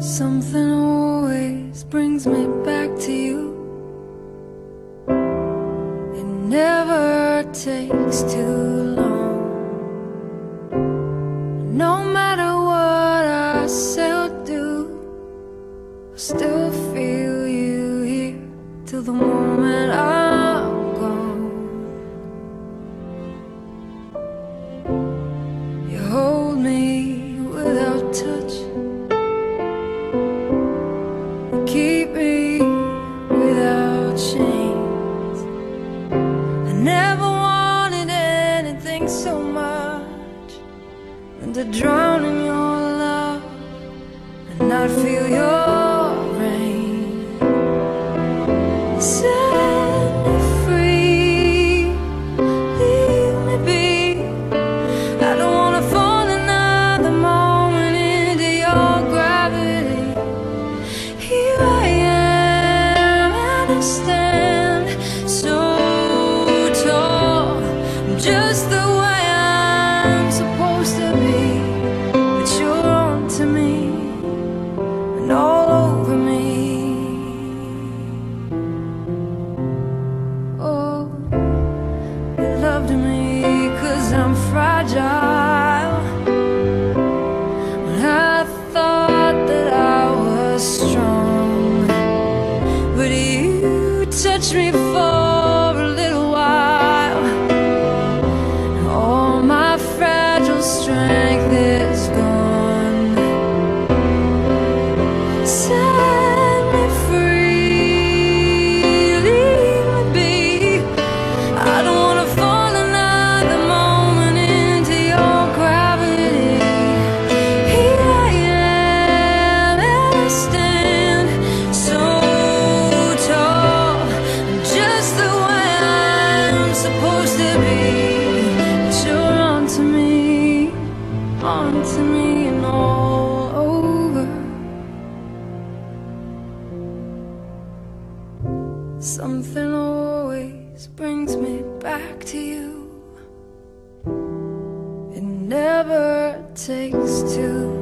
Something always brings me back to you. It never takes too long. No matter what I say or do, I still feel you here till the moment I'm than to drown in your love and not feel your rain. Set me free, leave me be. I don't wanna fall another moment into your gravity. Here I am, and I I'm fragile. When I thought that I was strong, but you touched me for a little while. All my fragile strength Something always brings me back to you. It never takes long.